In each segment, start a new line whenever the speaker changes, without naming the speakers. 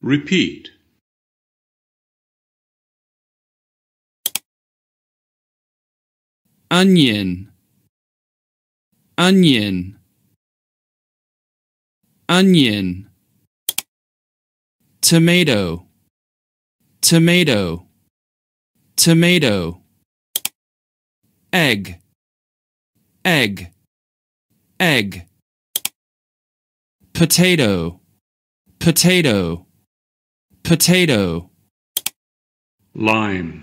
Repeat.
onion. Onion. Onion. Tomato. Tomato. Tomato. Egg. Egg. Egg. Potato. Potato potato
Lime.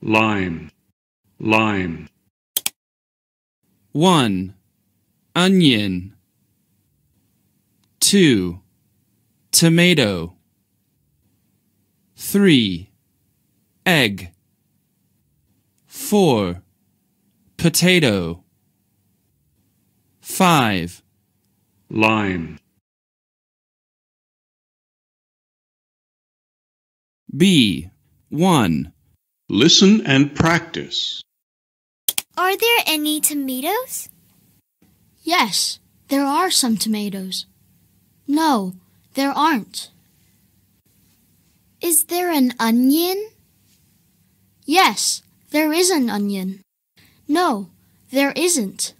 Lime. Lime.
1. Onion 2. Tomato 3. Egg 4. Potato 5.
Lime.
B. 1.
Listen and practice.
Are there any tomatoes?
Yes, there are some tomatoes. No, there aren't.
Is there an onion?
Yes, there is an onion. No, there isn't.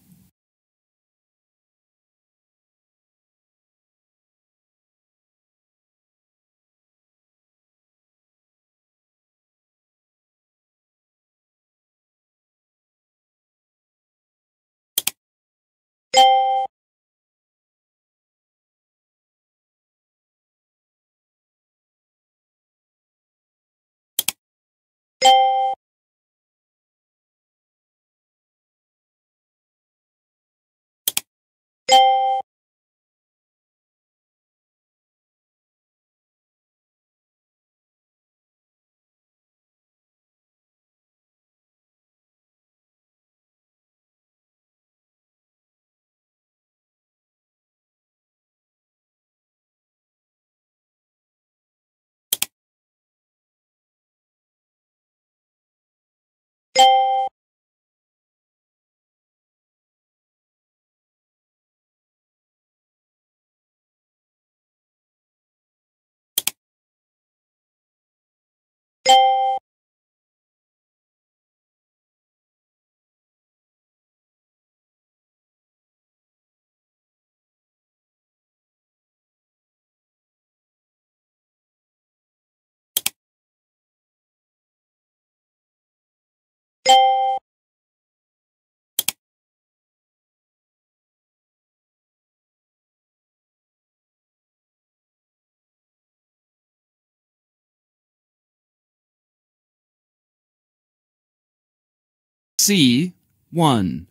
C. 1.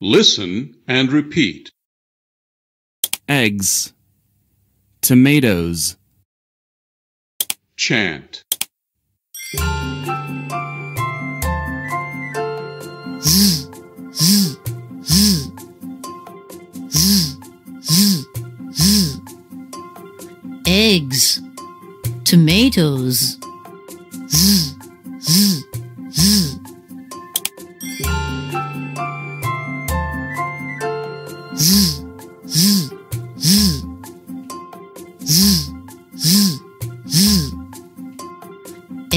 Listen and repeat.
Eggs Tomatoes
Chant.
eggs, tomatoes. Z, z,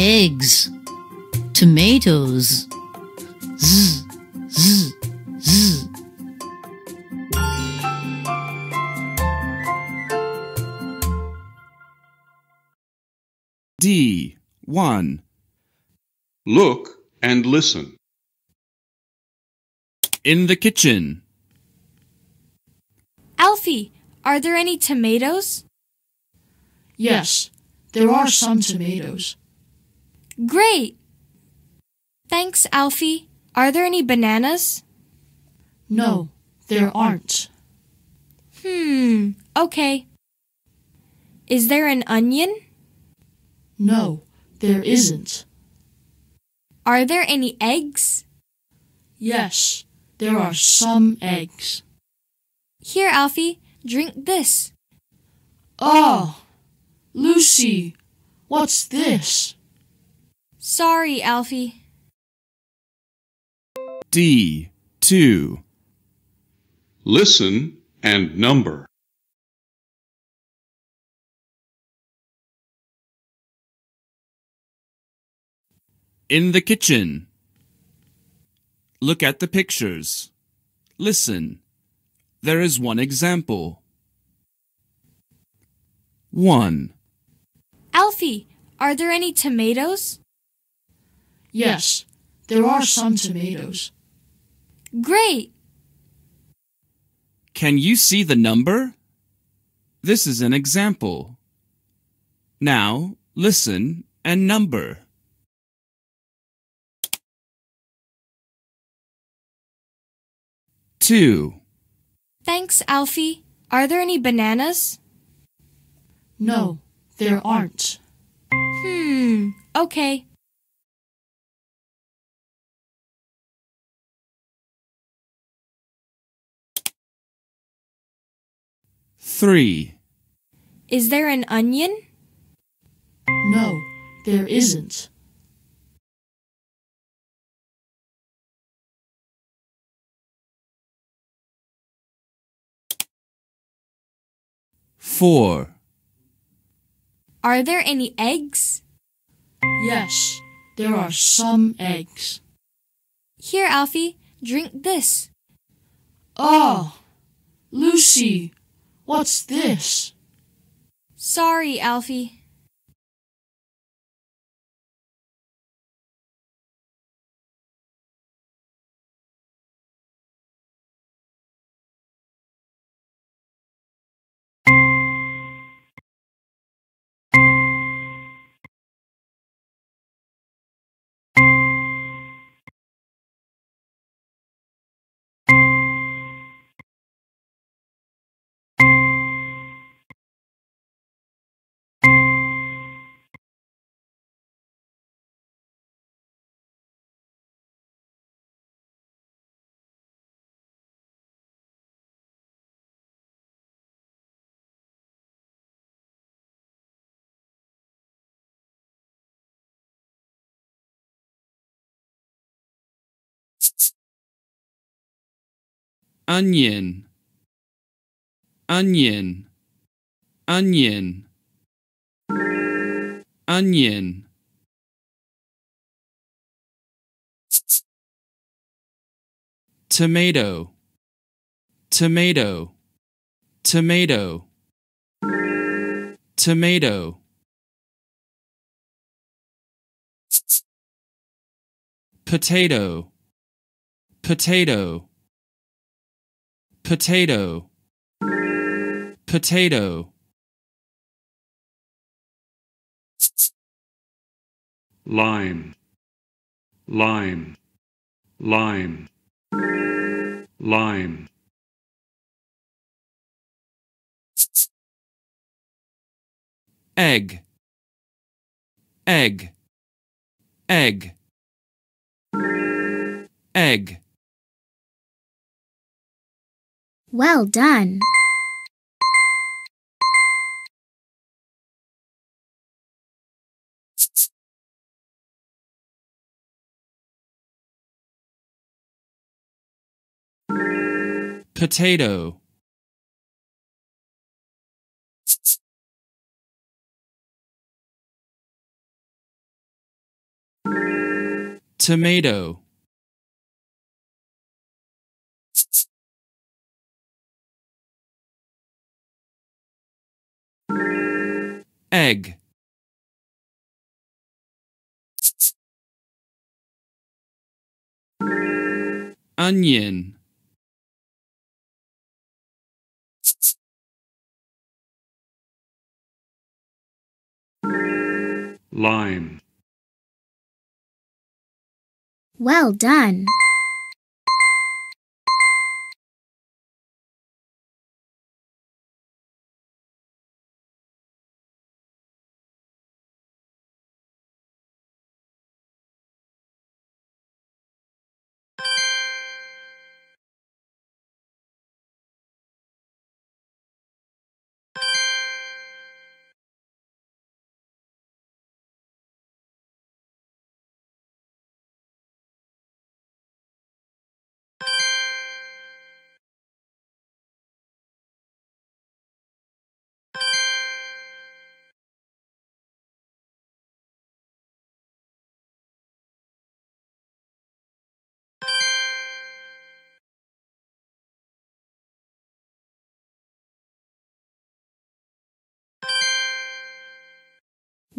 Eggs, tomatoes.
d 1.
Look and listen.
In the kitchen
Alfie, are there any tomatoes?
Yes, there are some tomatoes.
Great! Thanks, Alfie. Are there any bananas?
No, there aren't.
Hmm, okay. Is there an onion?
No, there isn't.
Are there any eggs?
Yes, there are some eggs.
Here, Alfie, drink this.
Oh, Lucy, what's this?
Sorry, Alfie.
D. 2.
Listen and number.
In the kitchen. Look at the pictures. Listen. There is one example. 1.
Alfie, are there any tomatoes?
Yes, there are some tomatoes.
Great!
Can you see the number? This is an example. Now, listen and number. Two,
Thanks, Alfie. Are there any bananas?
No, there aren't.
Hmm, okay.
Three,
Is there an onion?
No, there isn't.
four,
Are there any eggs?
Yes, there are some eggs.
Here, Alfie, drink this.
Oh, Lucy, what's this?
Sorry, Alfie.
Onion, onion, onion, onion. Tomato, tomato, tomato, tomato. Potato, potato, potato, potato.
lime, lime, lime, lime,
egg, egg, egg, egg.
Well done.
potato, tomato, egg, onion,
lime.
Well done.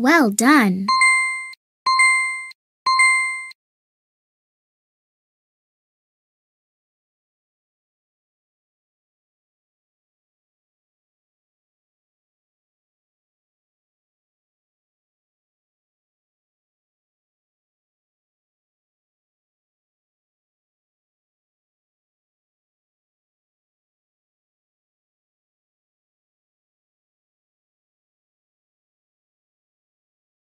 Well done.